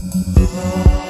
啊。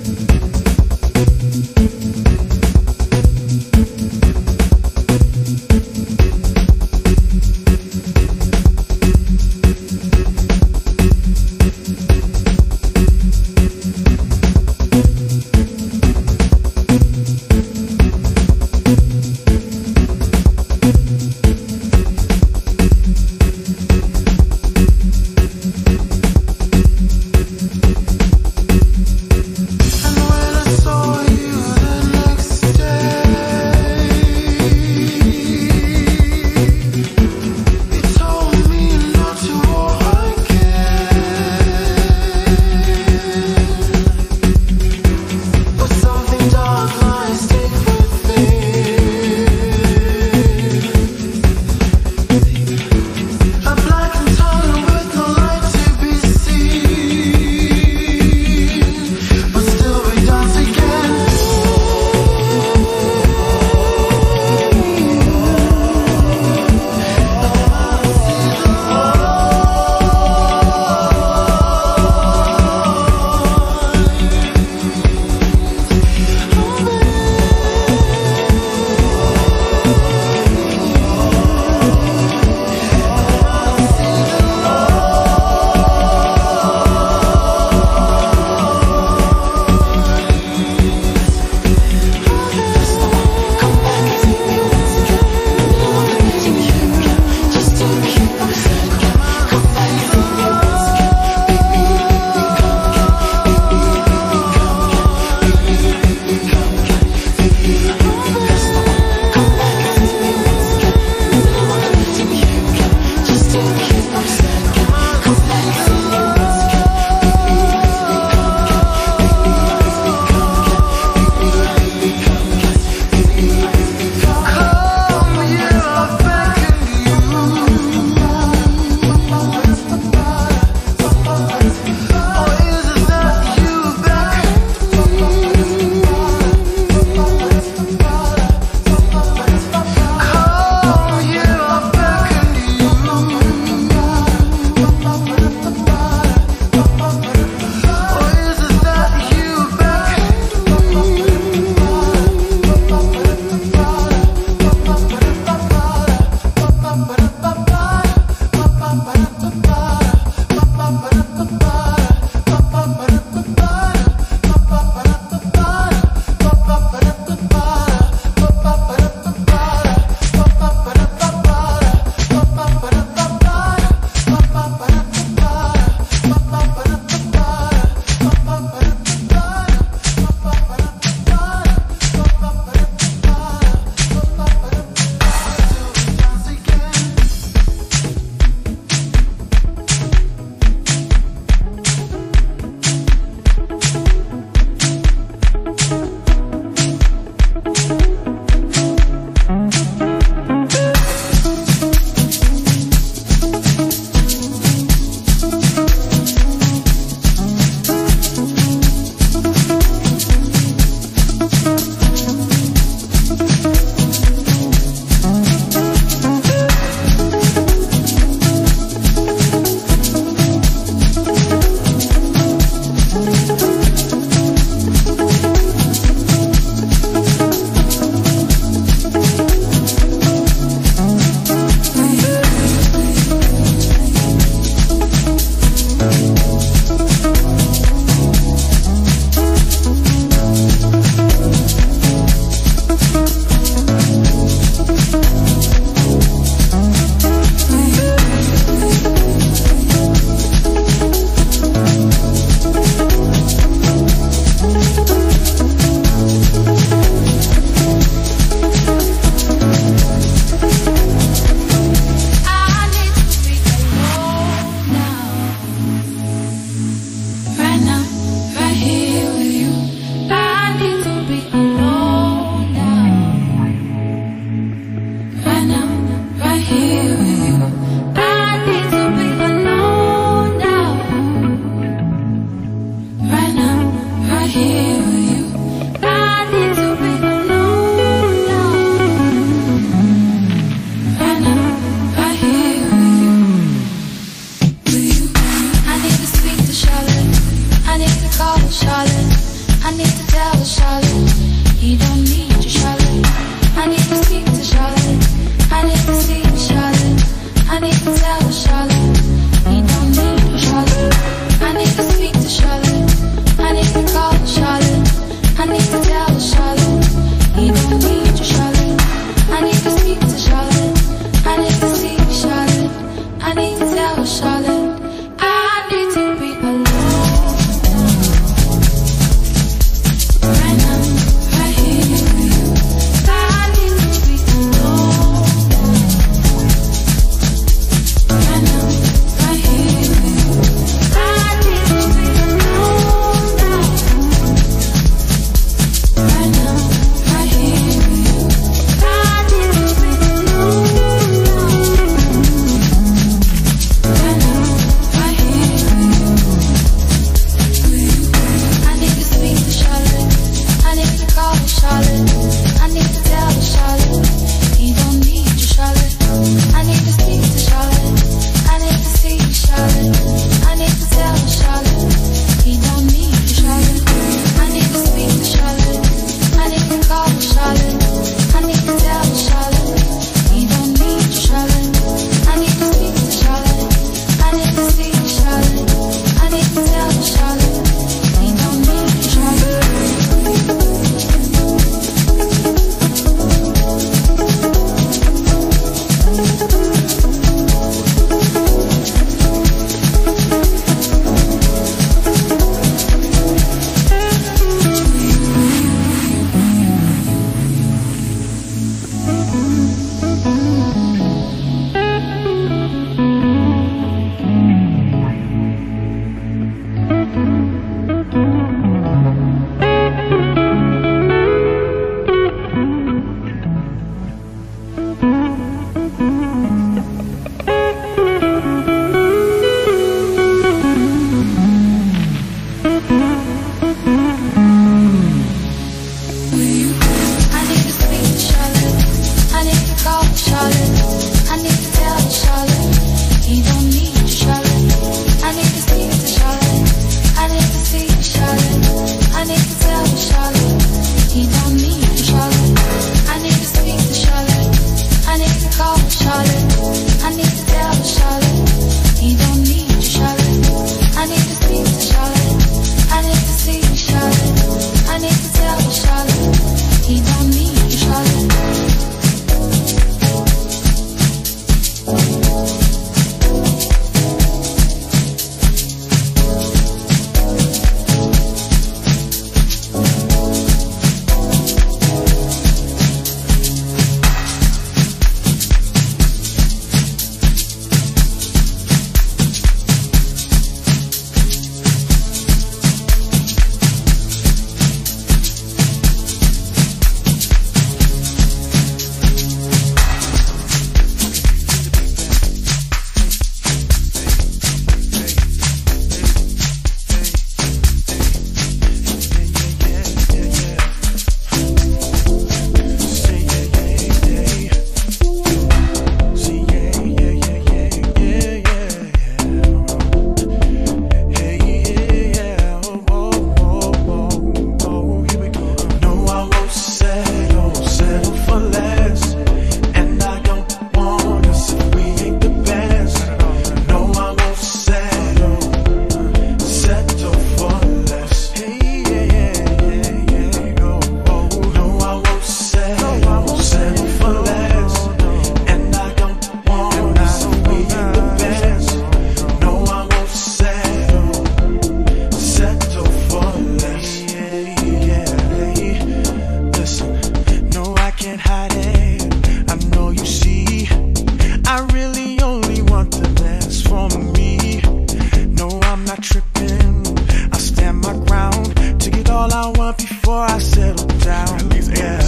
before I settle down. Yeah.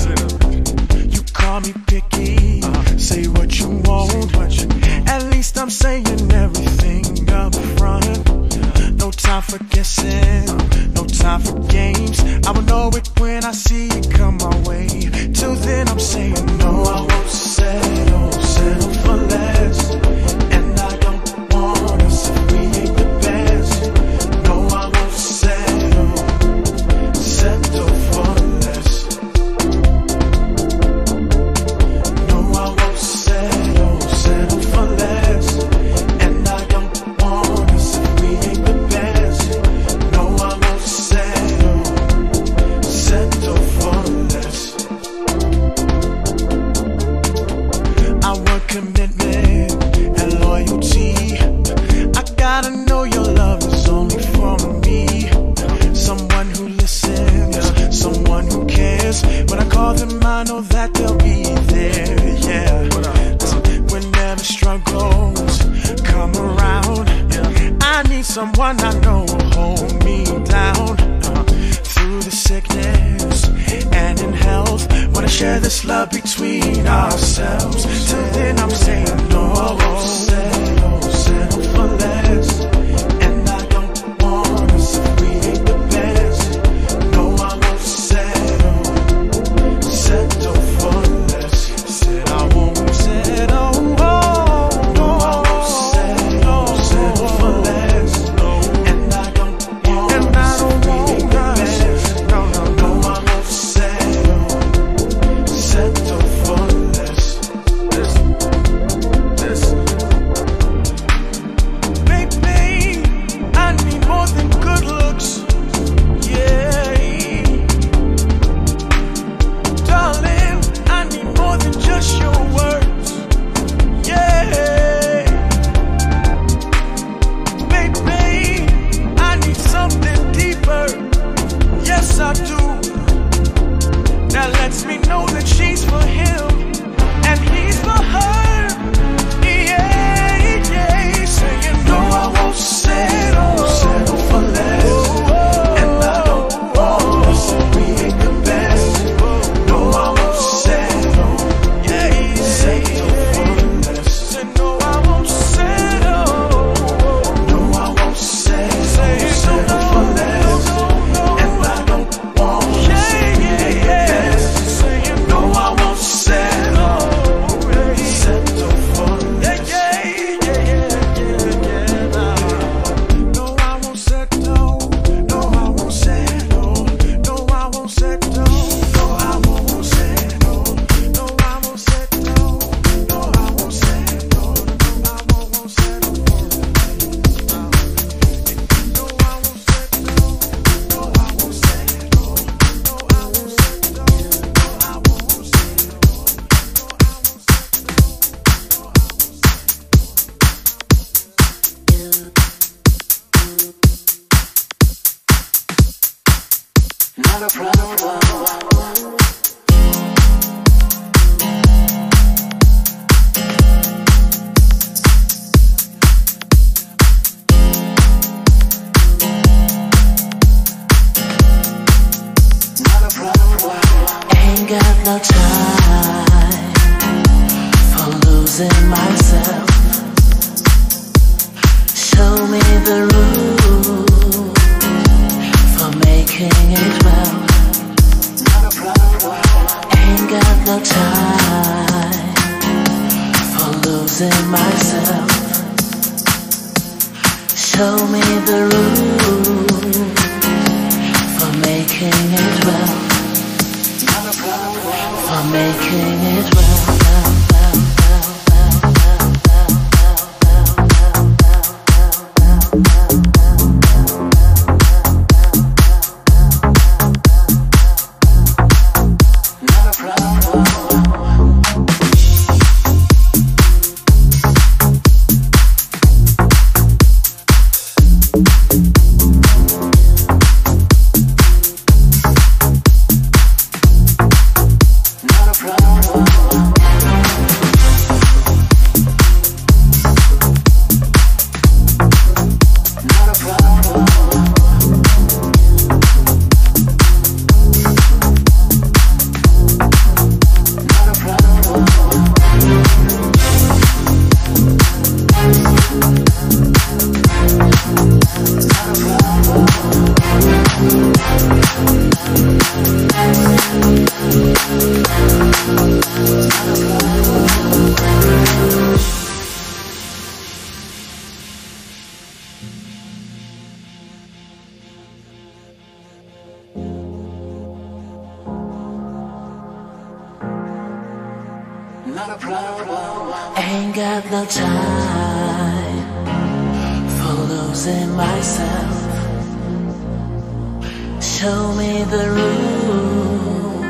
You call me picky call them, I know that they'll be there, yeah. Whenever struggles come around, I need someone I know will hold me down uh. through the sickness and in health. Wanna share this love between ourselves. Till then, I'm saying no. Say no. Ain't got no time for losing myself. Show me the room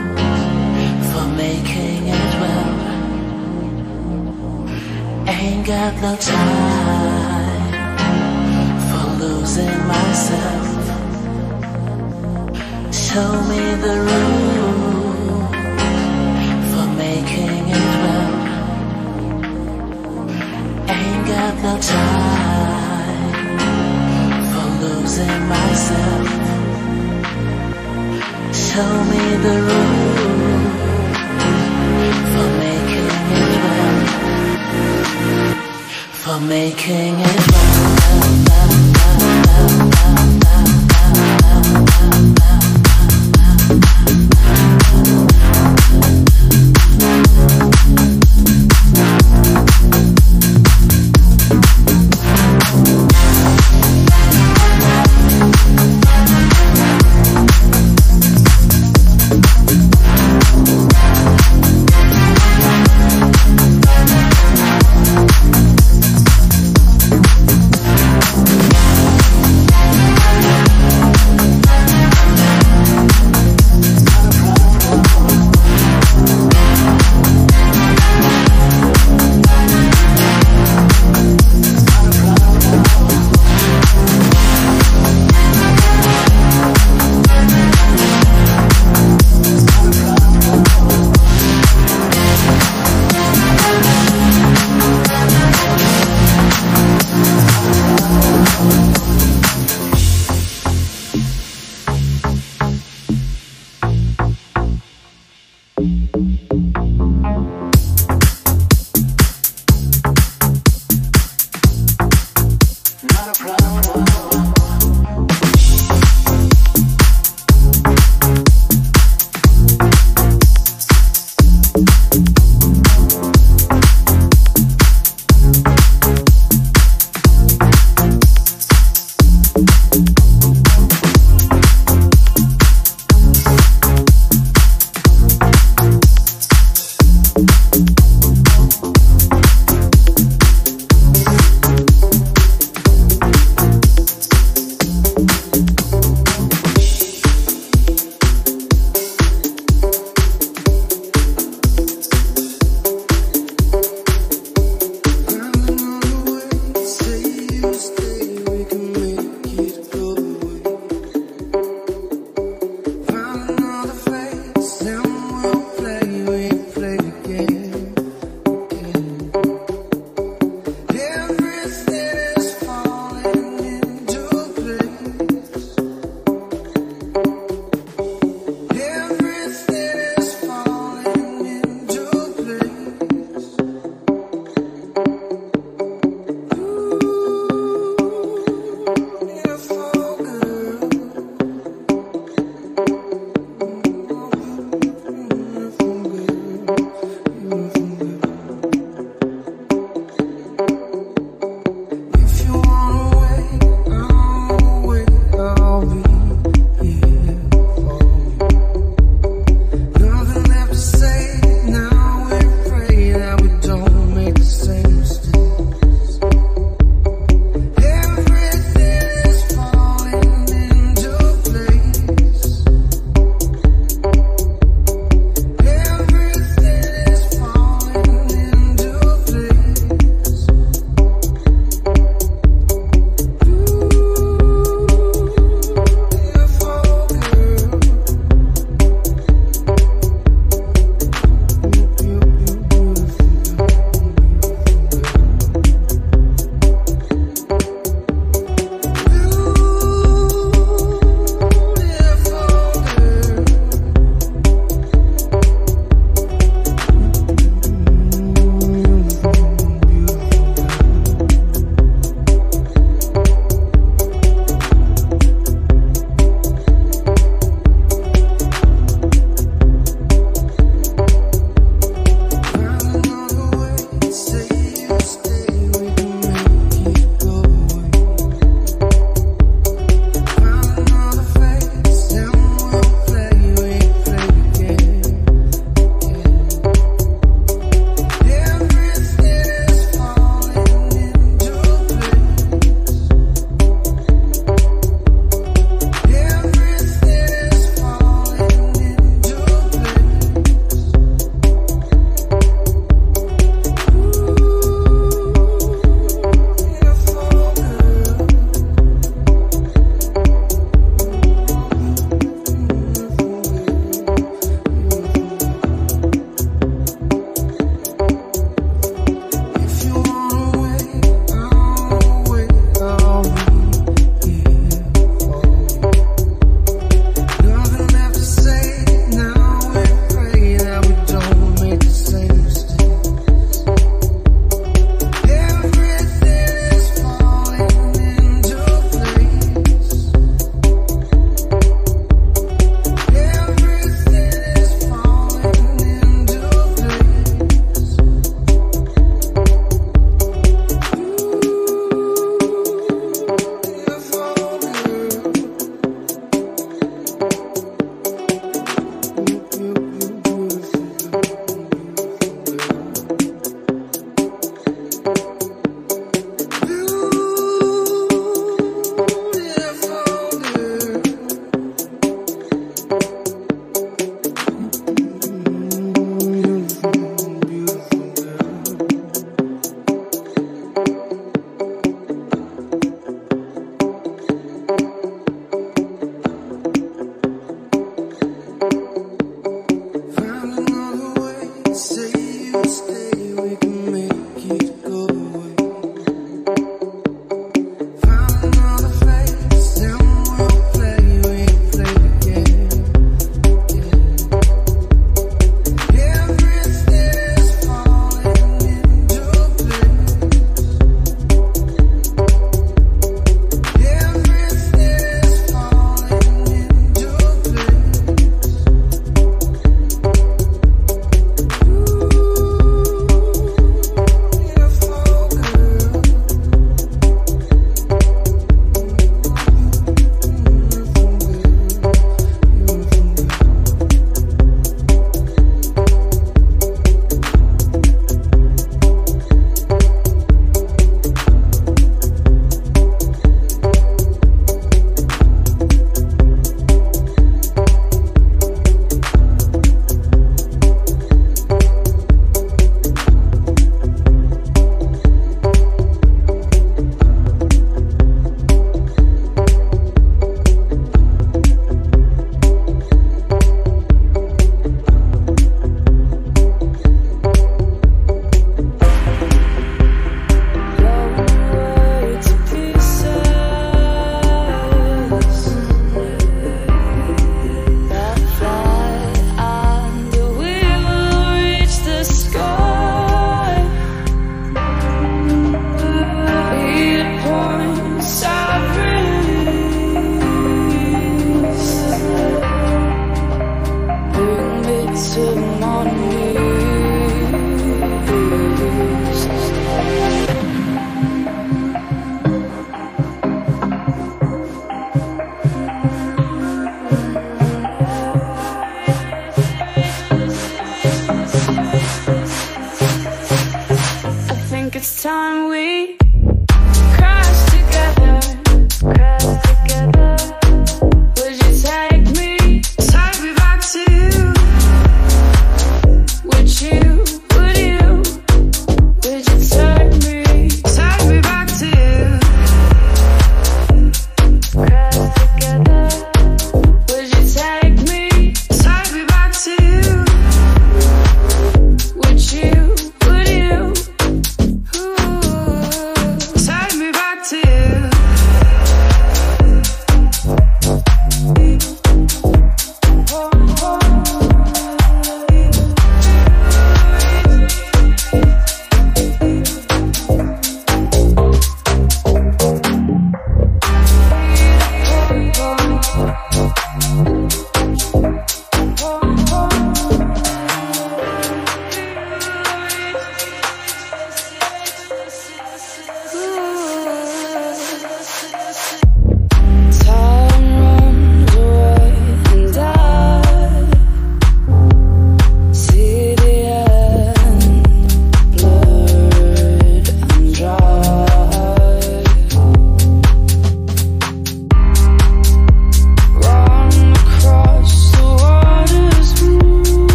for making it well. Ain't got no time for losing myself. Show me the room for making it well. Ain't got no time for losing myself. Show me the room for making it well. For making it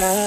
could